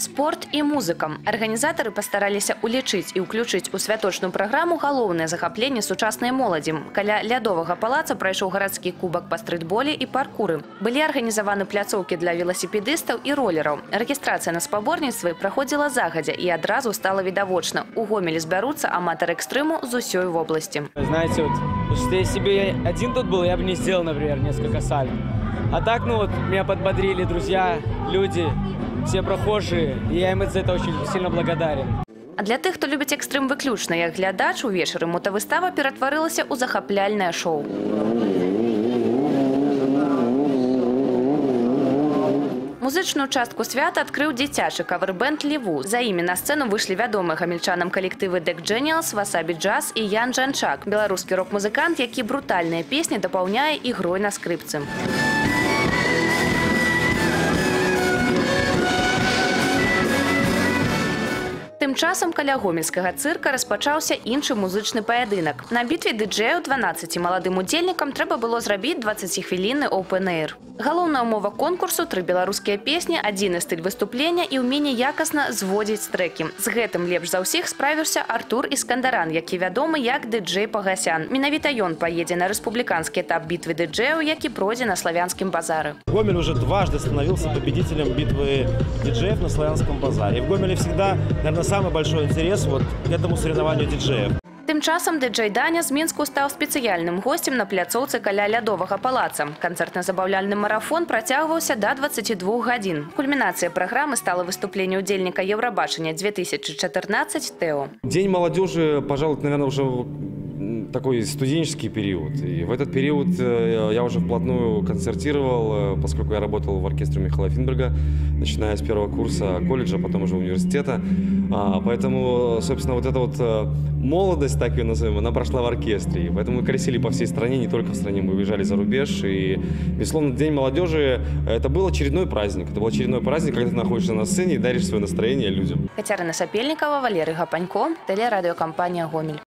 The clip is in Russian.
Спорт і музыка. Арганізатары пастараліся ўлічыць і ўключыць у святочную праграму галоўнае захапленне сучаснай моладзі. Каля лядовага палаца прайшоў гарадскі кубак па стрытболе і паркуры. Былі арганізаваны пляцоўкі для веласіпедыстаў і ролераў. Рэгістрацыя на спаборніцтвы праходзіла загадзя і адразу стала відавочна. У гомелі збяруцца аматары экстрыму з усёй вобласці. Знаете, вот, потому что если бы я один тут был, я бы не сделал, например, несколько сальто. А так, ну вот, меня подбодрили друзья, люди, все прохожие, и я им за это очень сильно благодарен. А для тых, хто любіць экстрым выключна як глядач, увечары мотавыстава ператварылася ў захапляльнае шоу. Музычную частку свята адкрыў дзіцячы кавербэнд ліву. За імі на сцэну выйшлі вядомыя гамельчанам калектывы Дэк Джэниалс, Васабі Джаз і Ян Джанчак, беларускі рок-музыкант, які брутальныя песні дапаўняе ігрой на скрыпцы. Тым часам каля гомельскага цырка распачаўся іншы музычны паядынак. На бітве дыджэю 12 маладым удзельнікам трэба было зрабіць 20хвілінны open-air. Галоўная умова конкурсу тры беларускія песні, адзіны стыль выступлення і ўменне якасна зводзіць трэкі. З гэтым лепш за ўсіх справіўся Артур Іскандаран, які вядомы як дыджэй Пагасян. Менавіта ён паедзе на рэспубліканскі этап бітвы дыджэю, які пройдзе на славянскім базары. Гомель уже дважды становился победителем битвы диджеев на Славянском базаре. И в Гомеле всегда, наверное, самый большой интерес вот к этому соревнованию диджеев. Тым часам дыджэй Даня з Мінску стаў спецыяльным госцем на пляцоўцы каля лядовага палаца. Канцэртна-забаўляльны марафон працягваўся да 22 гадзін. Кульмінацыя праграмы стала выступленне удзельніка Еўрабачання 2014 Тэо. День молодежи, пожалуй, наверное, уже м, такой студенческий период. И в этот период э, я уже вплотную концертировал, э, поскольку я работал в оркестре Михаила Финберга, начиная с первого курса колледжа, потом уже университета. А, Поэтому, собственно, вот эта вот э, молодость, так ее назовем, она прошла в оркестре. И Поэтому мы колесили по всей стране, не только в стране, мы уезжали за рубеж. И, безусловно, День молодежи – это был очередной праздник. Это был очередной праздник, когда ты находишься на сцене и даришь свое настроение людям. Кацярына Сапельнікава, Валерый Гапанько, тэлерадыёкампанія Гомель.